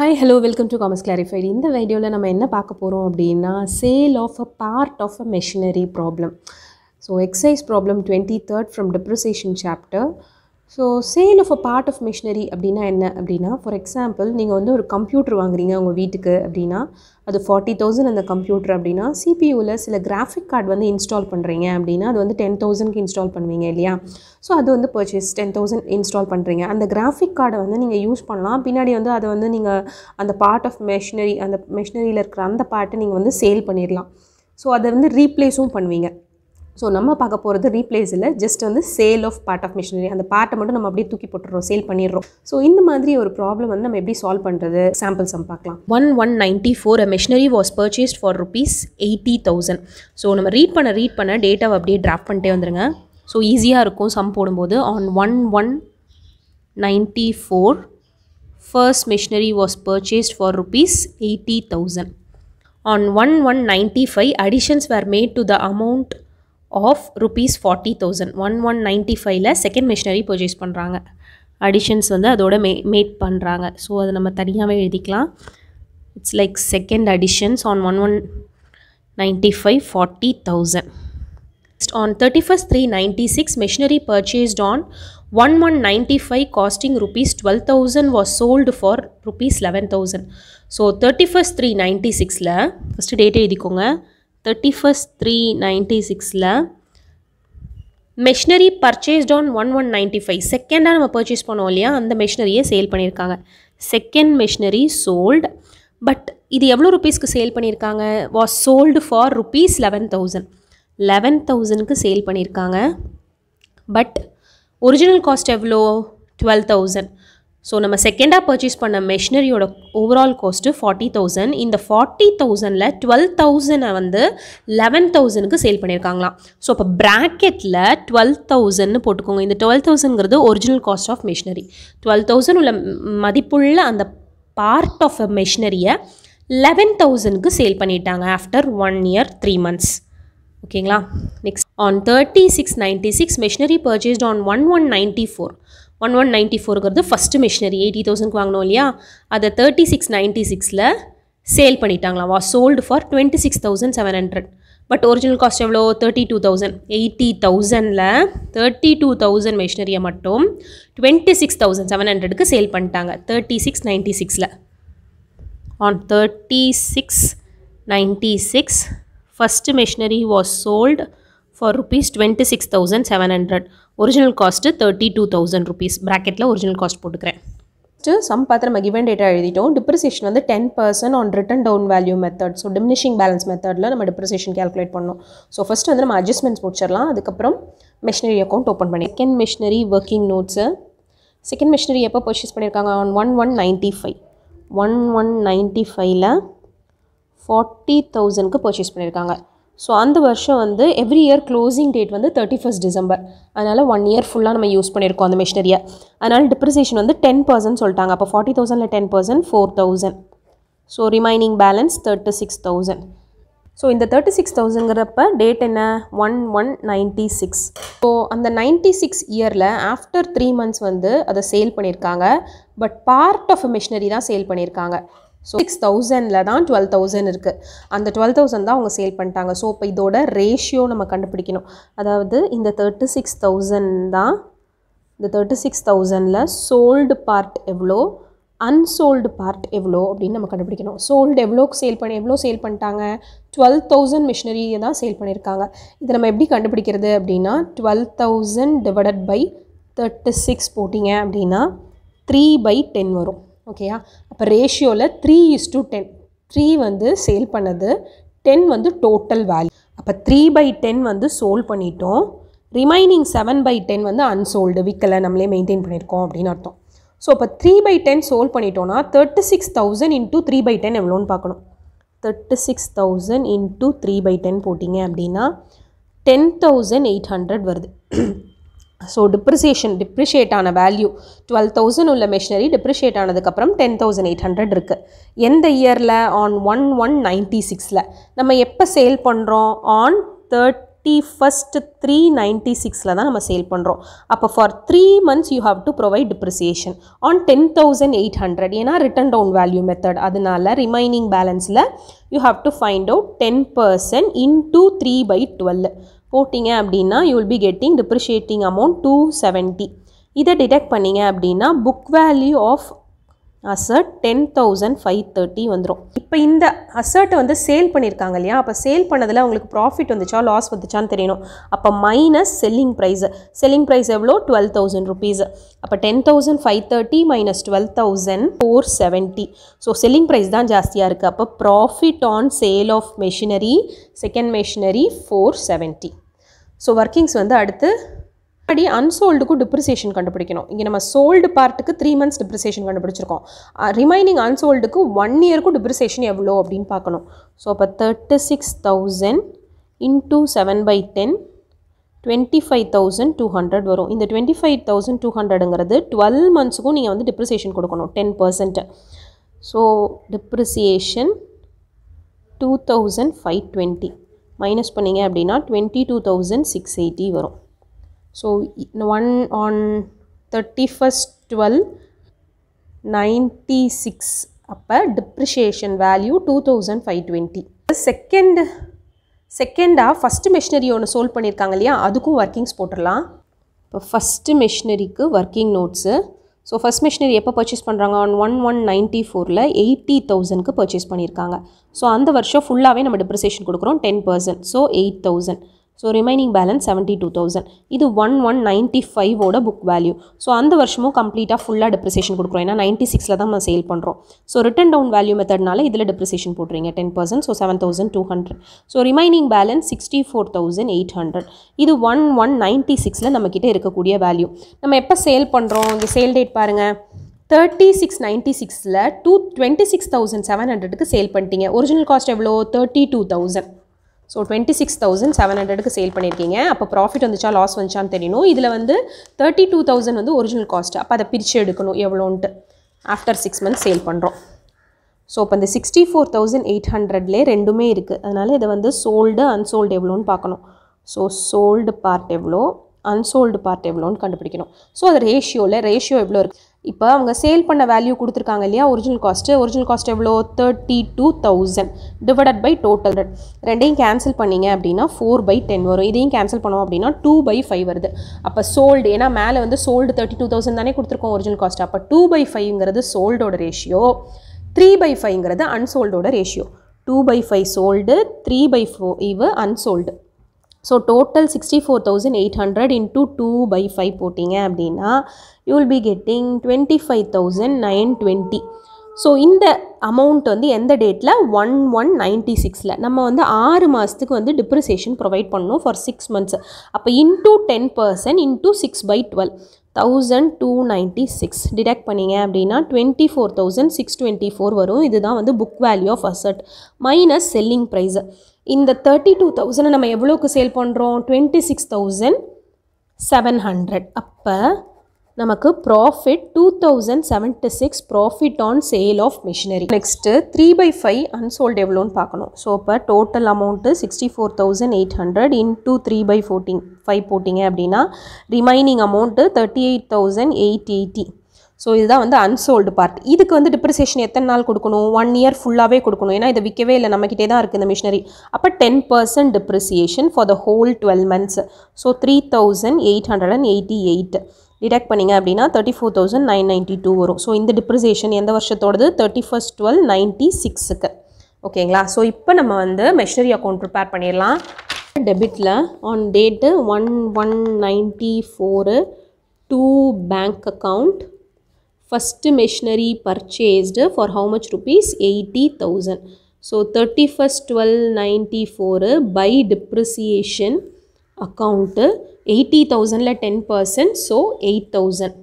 Hi hello welcome to commerce clarified இந்த வீடியோவில் நம்ம என்ன பார்க்க போகிறோம் அப்படின்னா sale of a part of a machinery problem so exercise problem twenty third from depreciation chapter so sale of a part of machinery அப்படின்னா என்ன அப்படின்னா ஃபார் எக்ஸாம்பிள் நீங்கள் வந்து ஒரு கம்ப்யூட்டர் வாங்குறீங்க உங்கள் வீட்டுக்கு அப்படின்னா அது ஃபார்ட்டி தௌசண்ட் அந்த கம்ப்யூட்டர் அப்படின்னா சிபியூவில் சில கிராஃபிக் கார்டு வந்து இன்ஸ்டால் பண்ணுறீங்க அப்படின்னா அது வந்து டென் தௌசண்ட்க்கு இன்ஸ்டால் பண்ணுவீங்க இல்லையா? ஸோ அது வந்து பர்ச்சேஸ் டென் தௌசண்ட் இன்ஸ்டால் பண்ணுறீங்க அந்த கிராஃபிக் கார்டை வந்து நீங்கள் யூஸ் பண்ணலாம். பின்னாடி வந்து அதை வந்து நீங்கள் அந்த பார்ட் ஆஃப் மெஷினரி அந்த மெஷினரியில் இருக்கிற அந்த பார்ட்டை நீங்கள் வந்து சேல் பண்ணிடலாம். ஸோ அதை வந்து ரீப்ளேஸும் பண்ணுவீங்க. ஸோ நம்ம பார்க்க போகிறது ரீப்ளேஸ் இல்லை ஜஸ்ட் வந்து sale of part of machinery அந்த பார்ட்டை மட்டும் நம்ம அப்படியே தூக்கி போட்டுறோம் சேல் பண்ணிடுறோம். ஸோ இந்த மாதிரி ஒரு ப்ராப்ளம் வந்து நம்ம எப்படி சால்வ் பண்ணுறது சாம்பிள்ஸ் நம்ம பார்க்கலாம். One one ninety four a machinery was purchased for rupees eighty thousand so நம்ம ரீட் பண்ண ரீட் பண்ண டேட்டாவை அப்படியே ட்ராப் பண்ணிட்டே வந்துருங்க. ஸோ ஈஸியாக இருக்கும் சம் போடும்போது. On one one ninety four first machinery was purchased for rupees eighty thousand on one one ninety five additions were made to the amount of rupees forty thousand one one ninety ஃபைவ்ல second machinery purchase பண்ணுறாங்க additions வந்து அதோட மே mat பண்ணுறாங்க so அதை நம்ம தனியாகவே எழுதிக்கலாம். It's like second additions on one one ninety five forty thousand on 31st 396 machinery purchased on 1195 costing rupees 12000 was sold for rupees 11000 so 31st 396ல ஃபஸ்ட்டு டேட் எழுதிக்கோங்க. 31st 396ல machinery purchased on one one ninety five செகண்டாக நம்ம purchase பண்ணோம் இல்லையா அந்த மெஷினரியை sale பண்ணியிருக்காங்க. Second machinery sold but இது எவ்வளோ ருபீஸ்க்கு சேல் பண்ணியிருக்காங்க? Was sold for rupees eleven thousand eleven தௌசண்ட்க்கு சேல் பண்ணியிருக்காங்க. பட் ஒரிஜினல் காஸ்ட் எவ்வளோ? டுவெல் தௌசண்ட் ஸோ நம்ம செகண்டாக பர்ச்சேஸ் பண்ண மெஷினரியோட ஓவரால் காஸ்ட்டு ஃபார்ட்டி தௌசண்ட் இந்த ஃபார்ட்டி தௌசண்டில் டுவெல் தௌசண்டை வந்து லெவன் தௌசண்ட்க்கு சேல் பண்ணியிருக்காங்களாம் ஸோ அப்போ ப்ராக்கெட்டில் டுவெல் தௌசண்ட்னு போட்டுக்கோங்க. இந்த twelve தௌசண்ட்ங்கிறது original cost of machinery twelve thousand உள்ள மதிப்புள்ள அந்த பார்ட் ஆஃப் அ மெஷினரியை லெவன் தௌசண்ட்க்கு சேல் பண்ணிட்டாங்க after one year three months ஓகேங்களா next on thirty six ninety six machinery purchased on one one ninety four one one ninety ஃபோருங்கிறது first machinery eighty தௌசண்ட்க்கு வாங்கினோம் இல்லையா? அதை தேர்ட்டி சிக்ஸ் நைன்ட்டி சிக்ஸில் sale பண்ணிட்டாங்களாம். Was sold for twenty six thousand seven hundred but original cost எவ்வளோ? Thirty two thousand eighty தௌசண்டில் thirty two thousand மிஷினரியை மட்டும் twenty six thousand seven ஹண்ட்ரடுக்கு சேல் பண்ணிட்டாங்க. தேர்ட்டி சிக்ஸ் நைன்ட்டி சிக்ஸில் on thirty six ninety six first machinery was sold for rupees twenty six thousand seven hundred original cost thirty two thousand rupees ப்ராக்கெட்டில் original cost போட்டுக்கிறேன். First sum பார்த்து நம்ம given data எழுதிட்டோம். Depreciation வந்து ten percent on written down value method so diminishing balance மெத்தடில் நம்ம depreciation calculate பண்ணோம் so first வந்து நம்ம அட்ஜஸ்ட்மெண்ட்ஸ் முடிச்சிடலாம். அதுக்கப்புறம் மிஷினரி அக்கௌண்ட் ஓப்பன் பண்ணி second machinery working notes second machinery எப்போ பர்ச்சேஸ் பண்ணியிருக்காங்க? On one one ninety five one one ninety ஃபைவ்ல ஃபார்ட்டி தௌசண்ட்க்கு பர்ச்சேஸ் பண்ணியிருக்காங்க. ஸோ அந்த வருஷம் வந்து எவ்ரி இயர் க்ளோசிங் டேட் வந்து தேர்ட்டி ஃபஸ்ட் டிசம்பர் அதனால் ஒன் இயர் ஃபுல்லாக நம்ம யூஸ் பண்ணியிருக்கோம் அந்த மிஷினரியை அதனால் டிப்ரிசியேஷன் வந்து டென் பர்சன்ட் சொல்லிட்டாங்க. அப்போ forty தௌசண்டில் ten percent four thousand so remaining balance thirty six thousand so இந்த தேர்ட்டி சிக்ஸ் தௌசண்ட்ங்கிறப்ப டேட் என்ன? One one ninety six so அந்த நைன்ட்டி சிக்ஸ் இயரில் ஆஃப்டர் த்ரீ மந்த்ஸ் வந்து அதை சேல் பண்ணியிருக்காங்க but part of a machinery தான் sale பண்ணியிருக்காங்க ஸோ சிக்ஸ் தௌசண்டில் தான் டுவெல் தௌசண்ட் இருக்குது அந்த டுவெல் தௌசண்ட் தான் அவங்க சேல் பண்ணிட்டாங்க. ஸோ இப்போ இதோட ரேஷியோ நம்ம கண்டுபிடிக்கணும். அதாவது இந்த தேர்ட்டி சிக்ஸ் தௌசண்ட் தான் இந்த தேர்ட்டி சிக்ஸ் தௌசண்டில் சோல்டு பார்ட் எவ்வளோ அன்சோல்டு பார்ட் எவ்வளோ அப்படின்னு நம்ம கண்டுபிடிக்கணும். சோல்டு எவ்வளோக்கு சேல் பண்ணி எவ்வளோ சேல் பண்ணிட்டாங்க? டுவெல் தௌசண்ட் மிஷினரியை தான் சேல் பண்ணியிருக்காங்க. இதை நம்ம எப்படி கண்டுபிடிக்கிறது அப்படின்னா twelve thousand divided by thirty six போட்டிங்க அப்படின்னா த்ரீ பை டென் வரும். ஓகேயா அப்போ ரேஷியோவில் three is to ten three வந்து சேல் பண்ணது. டென் வந்து டோட்டல் வேல்யூ அப்போ த்ரீ பை டென் வந்து சோல் பண்ணிட்டோம். ரிமைனிங் செவன் பை டென் வந்து அன்சோல்டு விற்கலை நம்மளே மெயின்டைன் பண்ணியிருக்கோம் அப்படின்னு அர்த்தம். ஸோ இப்போ த்ரீ பை டென் சோல் பண்ணிட்டோன்னா thirty six thousand into three by ten எவ்வளோன்னு பார்க்கணும். Thirty six thousand into three by ten போட்டிங்க அப்படின்னா டென் தௌசண்ட் எயிட் ஹண்ட்ரட் வருது. ஸோ டிப்ரிசியேஷன் டிப்ரிஷியேட் ஆன வேல்யூ டுவெல் தௌசண்ட் உள்ள மிஷினரி டிப்ரிஷியேட் ஆனதுக்கப்புறம் டென் தௌசண்ட் எயிட் ஹண்ட்ரட் இருக்குது எந்த இயரில் ஆன் ஒன் ஒன் நைன்ட்டி சிக்ஸில் நம்ம எப்போ சேல் பண்ணுறோம் on third thirty first three ninety சிக்ஸில் தான் நம்ம சேல் பண்ணுறோம் அப்போ for three months you have to provide depreciation on ten thousand eight hundred ஏன்னா ரிட்டன் டவுன் வேல்யூ மெத்தட் அதனால remaining பேலன்ஸில் you have to find out ten percent into three by twelve போட்டிங்க அப்படின்னா you will be getting depreciating amount two seventy இதை deduct பண்ணீங்க அப்படின்னா book value of asset ten thousand five thirty வந்துடும் இப்போ இந்த அசர்ட்டை வந்து சேல் பண்ணியிருக்காங்க இல்லையா? அப்போ சேல் பண்ணதில் அவங்களுக்கு ப்ராஃபிட் வந்துச்சா லாஸ் வந்துச்சான்னு தெரியணும். அப்போ minus selling price selling price எவ்வளோ? டுவெல் தௌசண்ட் ருபீஸ் அப்போ ten thousand five thirty minus twelve thousand four seventy so selling price தான் ஜாஸ்தியாக இருக்குது அப்போ profit on sale of machinery second machinery four seventy so workings வந்து அடுத்து முன்னாடி அன்சோல்டுக்கும் டிப்ரிசியேஷன் கண்டுபிடிக்கணும். இங்கே நம்ம சோல்டு பார்ட்டுக்கு த்ரீ மந்த்ஸ் டிப்ரிசியேஷன் கண்டுபிடிச்சிருக்கோம். ரிமைனிங் அன்சோல்டுக்கு ஒன் இயருக்கும் டிப்ரிசியேஷன் எவ்வளோ அப்படின்னு பார்க்கணும். ஸோ அப்போ thirty six thousand into seven by ten twenty five thousand two hundred வரும். இந்த டுவெண்ட்டி ஃபைவ் தௌசண்ட் டூ ஹண்ட்ரடுங்கிறது டுவெல் மந்த்ஸுக்கும் நீங்கள் வந்து டிப்ரிசியேஷன் கொடுக்கணும் ten percent so depreciation two thousand five twenty minus பண்ணிங்க அப்படின்னா twenty two thousand six eighty வரும் so one on thirty first twelve ninety six அப்போ depreciation value two thousand five twenty second செகண்டாக first machinery ஒன்று solve பண்ணியிருக்காங்க இல்லையா? அதுக்கும் workings போட்டுடலாம் இப்போ first மெஷினரிக்கு working notes so first machinery எப்போ பர்ச்சேஸ் பண்ணுறாங்க ஒன் ஒன் ஒன் நைன்ட்டி ஃபோரில் எயிட்டி தௌசண்ட்க்கு பர்ச்சேஸ் பண்ணியிருக்காங்க. ஸோ அந்த வருஷம் ஃபுல்லாகவே நம்ம டிப்ரிசேஷன் கொடுக்குறோம் ten percent so eight thousand so remaining balance seventy two thousand இது ஒன் ஒன் நைன்ட்டி ஃபைவோட புக் வேல்யூ ஸோ அந்த வருஷமும் கம்ப்ளீட்டாக ஃபுல்லாக டிப்ரிசியேஷன் கொடுக்குறோம். ஏன்னா நைன்ட்டி சிக்ஸில் தான் நம்ம சேல் பண்ணுறோம் ஸோ ரிட்டன் டவுன் வேல்யூ மெத்தட்னால இதில் டிப்ரிசியேஷன் போடுறீங்க ten percent so seven thousand two hundred so remaining balance sixty four thousand eight hundred இது ஒன் ஒன் நைன்ட்டி சிக்ஸில் நம்மக்கிட்ட இருக்கக்கூடிய வேல்யூ நம்ம எப்போ சேல் பண்ணுறோம் இந்த சேல் டேட் பாருங்கள் தேர்ட்டி சிக்ஸ் நைன்ட்டி சிக்ஸில் two twenty six thousand seven ஹண்ட்ரடுக்கு சேல் பண்ணிட்டீங்க. ஒரிஜினல் காஸ்ட் எவ்வளோ? Thirty two thousand so twenty six thousand seven ஹண்ட்ரடுக்கு சேல் பண்ணியிருக்கீங்க. அப்போ ப்ராஃபிட் வந்துச்சா லாஸ் வந்துச்சான்னு தெரியணும். இதில் வந்து தேர்ட்டி டூ தௌசண்ட் வந்து ஒரிஜினல் காஸ்ட் அப்போ அதை பிரித்து எடுக்கணும். எவ்வளோன்ட்டு. ஆஃப்டர் சிக்ஸ் மந்த்ஸ் சேல் பண்ணுறோம் ஸோ இப்போ இந்த சிக்ஸ்டி ஃபோர் தௌசண்ட் எயிட் ஹண்ட்ரட்லேயே ரெண்டுமே இருக்குது அதனால் இதை வந்து சோல்டு அன்சோல்டு எவ்வளோன்னு பார்க்கணும். ஸோ சோல்டு பார்ட் எவ்வளோ அன்சோல்டு பார்ட் எவ்வளோன்னு கண்டுபிடிக்கணும். ஸோ அது ரேஷியோவில் ரேஷியோ எவ்வளோ இருக்குது இப்போ அவங்க சேல் பண்ண வேல்யூ கொடுத்துருக்காங்க இல்லையா? ஒரிஜினல் காஸ்ட்டு ஒரிஜினல் காஸ்ட் எவ்வளோ? Thirty two thousand divided by total ரெண்டையும் கேன்சல் பண்ணிங்க அப்படின்னா ஃபோர் பை டென் வரும். இதையும் கேன்சல் பண்ணோம் அப்படின்னா டூ பை ஃபைவ் வருது. அப்போ சோல்டு ஏன்னா மேலே வந்து சோல்டு தேர்ட்டி டூ தௌசண்ட் தானே கொடுத்துருக்கோம் ஒரிஜினல் காஸ்ட் அப்போ டூ பை ஃபைவ்ங்கிறது சோல்டோட ரேஷியோ த்ரீ பை ஃபைவ்ங்கிறது அன்சோல்டோட ratio two by five sold three by four is unsold so total sixty four thousand eight hundred into two by five போட்டிங்க அப்படின்னா you will be getting twenty five thousand nine twenty so இந்த amount வந்து எந்த டேட்டில் one one ninety சிக்ஸில் நம்ம வந்து ஆறு மாதத்துக்கு வந்து டிப்ரிசியேஷன் ப்ரொவைட் பண்ணணும் ஃபார் சிக்ஸ் மந்த்ஸ் அப்போ into ten percent into six by twelve thousand two ninety six deduct பண்ணிங்க அப்படின்னா twenty four thousand six twenty four வரும். இதுதான் வந்து book value of asset minus selling price இந்த தேர்ட்டி டூ தௌசண்ட் நம்ம எவ்வளோக்கு sale பண்ணுறோம் twenty six thousand seven hundred அப்போ நமக்கு profit two thousand seventy six profit on sale of machinery next three by five unsold எவ்வளோன்னு பார்க்கணும். So இப்போ total amount sixty four thousand eight hundred into three by fourteen five போட்டிங்க அப்படின்னா remaining amount thirty eight thousand eight eighty so இதுதான் வந்து unsold part இதுக்கு வந்து depreciation எத்தனை நாள் கொடுக்கணும்? ஒன் இயர் ஃபுல்லாகவே கொடுக்கணும். ஏன்னா இதை விற்கவே இல்லை. நம்மக்கிட்டே தான் இருக்குது இந்த மிஷினரி அப்போ ten percent depreciation for the whole twelve months so three thousand eight hundred and eighty eight deduct பண்ணிங்க அப்படின்னா thirty four thousand nine ninety two வரும். ஸோ இந்த டிப்ரிசியேஷன் எந்த வருஷத்தோடது? தேர்ட்டி ஃபஸ்ட் டுவெல் நைன்ட்டி சிக்ஸுக்கு ஓகேங்களா? ஸோ இப்போ நம்ம வந்து மெஷினரி அக்கௌண்ட் ப்ரிப்பேர் பண்ணிடலாம். டெபிட்டில் on date one one ninety four to bank account first machinery purchased for how much rupees 80000 so 31st 1294 by depreciation account 80000 la 10% so 8000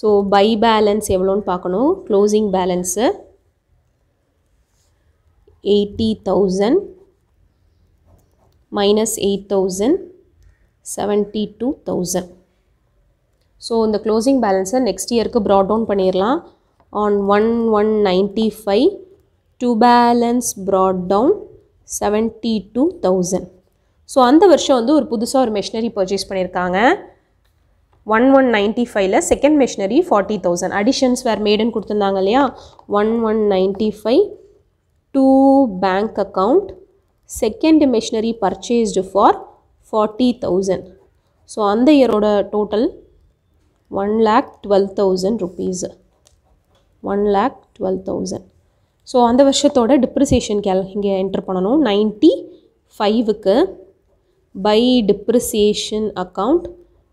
so by balance எவ்வளோன்னு பார்க்கணும் closing balance 80000 minus 8000 72000 so இந்த closing பேலன்ஸை next இயருக்கு brought down பண்ணிடலாம் on one one ninety five to balance brought down seventy two thousand so அந்த வருஷம் வந்து ஒரு புதுசாக ஒரு மெஷினரி பர்ச்சேஸ் பண்ணியிருக்காங்க ஒன் ஒன் நைன்ட்டி ஃபைவ்ல second machinery forty thousand additions were மேடுன்னு கொடுத்துருந்தாங்க இல்லையா? One one ninety five to bank account second machinery purchased for forty thousand so அந்த இயரோட total one lakh twelve thousand rupees one lakh twelve thousand so அந்த வருஷத்தோட depreciation கேல் இங்கே enter பண்ணணும். Ninety ஃபைவுக்கு by depreciation account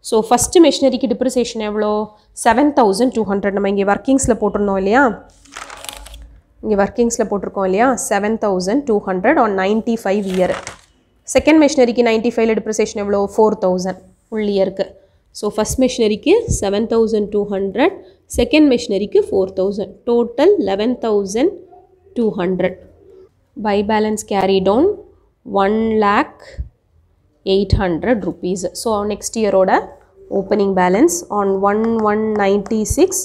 so first மிஷினரிக்கு depreciation எவ்வளோ? Seven thousand two hundred நம்ம இங்கே ஒர்க்கிங்ஸில் போட்டிருந்தோம் இல்லையா? இங்கே ஒர்க்கிங்ஸில் போட்டிருக்கோம் இல்லையா? Seven thousand two hundred on ninety five year second மெஷினரிக்கு ninety ஃபைவ்ல டிப்ரிசியேஷன் எவ்வளோ? ஃபோர் தௌசண்ட் ஃபுல் இயருக்கு so first மெஷினரிக்கு seven thousand two hundred second மெஷினரிக்கு four thousand total eleven thousand two hundred by balance carry down one lakh eight hundred rupees so next இயரோட opening balance on one one ninety six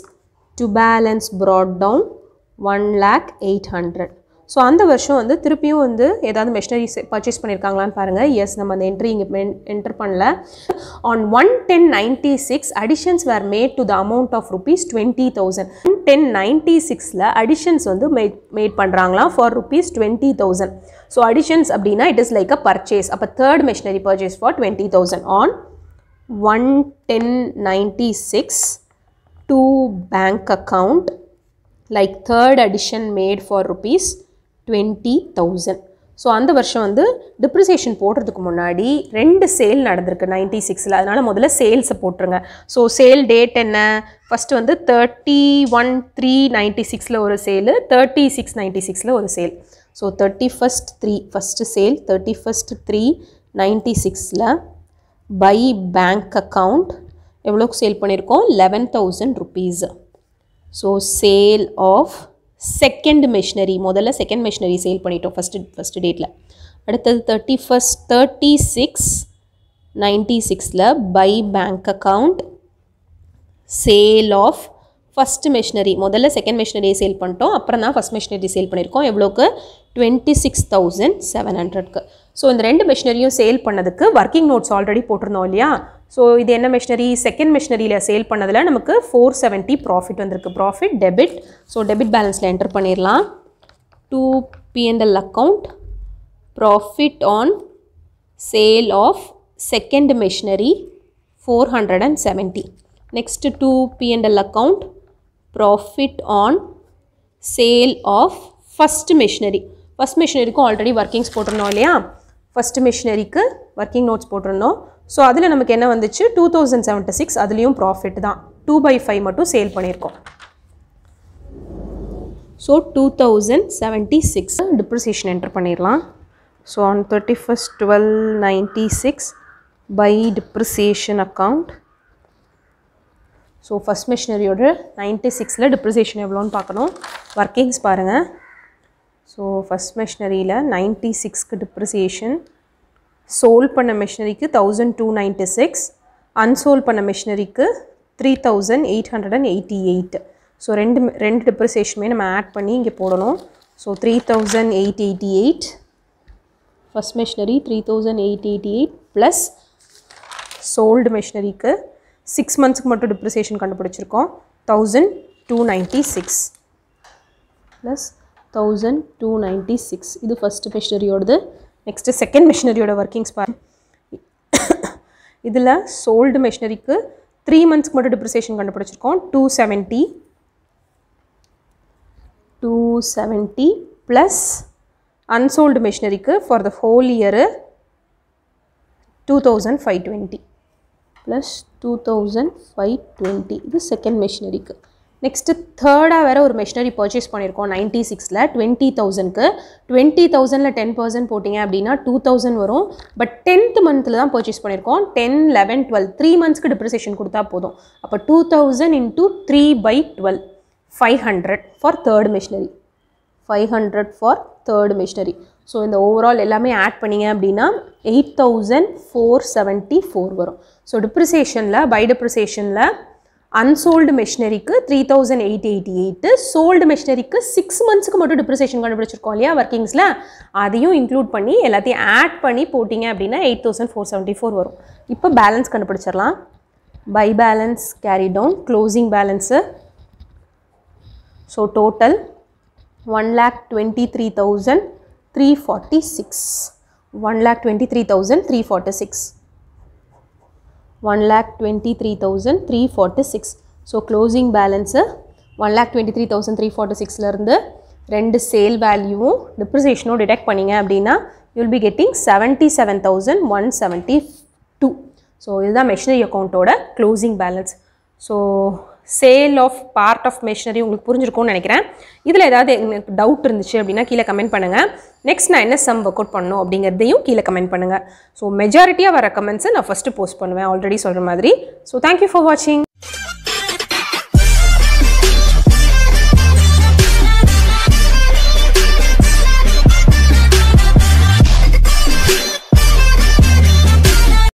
to balance brought down one lakh eight hundred so அந்த வருஷம் வந்து திருப்பியும் வந்து ஏதாவது machineries purchase பண்ணியிருக்காங்களான்னு பாருங்கள் S நம்ம அந்த entry இங்கே என்டர் பண்ணல. On one ten ninety six additions were made to the amount of rupees twenty thousand ten ninety சிக்ஸில் அடிஷன்ஸ் வந்து made made பண்ணுறாங்களாம் for rupees twenty thousand so additions அப்படின்னா it is like a purchase அப்போ third machinery purchase for twenty thousand on one ten ninety six to bank account like third addition made for rupees twenty thousand so அந்த வருஷம் வந்து depreciation போடுறதுக்கு முன்னாடி ரெண்டு sale நடந்திருக்கு ninety சிக்ஸில் அதனால் முதல்ல சேல்ஸை போட்டுருங்க. ஸோ சேல் டேட் என்ன? ஃபஸ்ட்டு வந்து தேர்ட்டி ஒன் த்ரீ நைன்ட்டி சிக்ஸில் ஒரு சேலு தேர்ட்டி சிக்ஸ் நைன்ட்டி சிக்ஸில் ஒரு sale so thirty first three first sale thirty first three ninety சிக்ஸில் பை பேங்க் அக்கவுண்ட் எவ்வளோக்கு சேல் பண்ணியிருக்கோம்? Eleven thousand rupees so sale of second machinery முதல்ல second machinery sale பண்ணிட்டோம் first first டேட்டில் அடுத்தது thirty first thirty six ninety சிக்ஸில் by bank account sale of first machinery முதல்ல second மெஷினரியை சேல் பண்ணிட்டோம் அப்புறம் தான் ஃபஸ்ட் மிஷினரி சேல் பண்ணியிருக்கோம். எவ்வளோக்கு டுவெண்ட்டி சிக்ஸ் தௌசண்ட் செவன் ஹண்ட்ரட்க்கு ஸோ இந்த ரெண்டு மெஷினரியும் சேல் பண்ணதுக்கு ஒர்க்கிங் நோட்ஸ் ஆல்ரெடி போட்டிருந்தோம் இல்லையா? ஸோ இது என்ன மிஷினரி செகண்ட் மிஷினரியில் சேல் பண்ணதில் நமக்கு ஃபோர் செவன்ட்டி ப்ராஃபிட் வந்திருக்கு. ப்ராஃபிட் டெபிட் ஸோ டெபிட் பேலன்ஸில் என்டர் பண்ணிடலாம் to PNL account profit on sale of second machinery four hundred and seventy next to PNL account profit on sale of first machinery first மிஷினரிக்கும் already workings போட்டிருந்தோம் இல்லையா? First மிஷினரிக்கு working notes போட்டிருந்தோம். So அதில் நமக்கு என்ன வந்துச்சு? Two thousand seventy six அதுலேயும் profit தான். டூ பை ஃபைவ் மட்டும் சேல் பண்ணியிருக்கோம். So two thousand seventy six depreciation enter பண்ணிடலாம் so on thirty first twelve ninety six by depreciation account so first மிஷினரியோட ninety சிக்ஸில் டிப்ரிசியேஷன் எவ்வளோன்னு பார்க்கணும். ஒர்க்கிங்ஸ் பாருங்கள் so first மிஷினரியில் நைன்ட்டி சிக்ஸ்க்கு டிப்ரிசியேஷன் சோல் பண்ண மிஷினரிக்கு thousand two ninety six unsold பண்ண மிஷினரிக்கு three thousand eight hundred and eighty eight so ரெண்டு ரெண்டு டிப்ரிசியேஷனுமே நம்ம ஆட் பண்ணி இங்கே போடணும். So three thousand eight eighty eight first machinery three thousand eight eighty eight plus sold மிஷினரிக்கு six மந்த்ஸ்க்கு மட்டும் டிப்ரிசியேஷன் கண்டுபிடிச்சிருக்கோம். Thousand two ninety six plus thousand two ninety six இது ஃபஸ்ட்டு மிஷினரியோடது நெக்ஸ்ட்டு செகண்ட் மிஷினரியோட ஒர்க்கிங்ஸ் பாரு. இதில் சோல்டு மிஷினரிக்கு three மந்த்ஸ்க்கு மட்டும் டிப்ரிசியேஷன் கண்டுபிடிச்சிருக்கோம். Two seventy two seventy plus unsold மிஷினரிக்கு for the whole year two thousand five twenty plus two thousand five twenty இது செகண்ட் மிஷினரிக்கு நெக்ஸ்ட்டு தேர்டாக வேறு ஒரு மிஷினரி பர்ச்சேஸ் பண்ணியிருக்கோம் நைன்ட்டி சிக்ஸில் டுவெண்ட்டி தௌசண்ட்க்கு டுவெண்ட்டி தௌசண்டில் டென் பர்சன்ட் போட்டிங்க அப்படின்னா டூ தௌசண்ட் வரும். பட் டென்த் மந்த்தில் தான் பர்ச்சேஸ் பண்ணியிருக்கோம் டென் லெவன் டுவெல் த்ரீ மந்த்ஸ்க்கு டிப்ரிசியேஷன் கொடுத்தா போதும். அப்போ two thousand into three by twelve five hundred for third machinery five hundred for third machinery so இந்த ஓவரால் எல்லாமே ஆட் பண்ணிங்க அப்படின்னா eight thousand four seventy four வரும். ஸோ டிப்ரிசியேஷனில் பை டிப்ரிசியேஷனில் unsold மெஷினரிக்கு three thousand eight eighty eight sold மெஷினரிக்கு six மந்த்ஸ்க்கு மட்டும் depreciation கண்டுபிடிச்சிருக்கோம் இல்லையா ஒர்க்கிங்ஸில் அதையும் இன்க்ளூட் பண்ணி எல்லாத்தையும் ஆட் பண்ணி போட்டிங்க அப்படின்னா eight thousand four seventy four வரும். இப்போ பேலன்ஸ் கண்டுபிடிச்சிடலாம். By balance carry down closing balance so total one lakh twenty three thousand three forty six one lakh twenty three thousand three forty six one lakh twenty three thousand three forty six so closing balance one lakh twenty three thousand three forty சிக்ஸ்லேருந்து ரெண்டு sale வேல்யூவும் டிப்ரிசியேஷனும் deduct பண்ணிங்க அப்படின்னா you'll be getting seventy seven thousand one seventy two so இதுதான் machinery அக்கௌண்ட்டோட closing balance so sale of part of machinery உங்களுக்கு புரிஞ்சிருக்கும்னு நினைக்கிறேன். இதில் ஏதாவது எனக்கு டவுட் இருந்துச்சு அப்படின்னா கீழே கமெண்ட் பண்ணுங்கள் நெக்ஸ்ட் நான் என்ன சம் ஒர்க் அவுட் பண்ணணும் அப்படிங்கிறதையும் கீழே கமெண்ட் பண்ணுங்கள் ஸோ மெஜாரிட்டியாக வர கமெண்ட்ஸை நான் ஃபஸ்ட்டு போஸ்ட் பண்ணுவேன். ஆல்ரெடி சொல்கிற மாதிரி. ஸோ தேங்க்யூ ஃபார் வாட்சிங்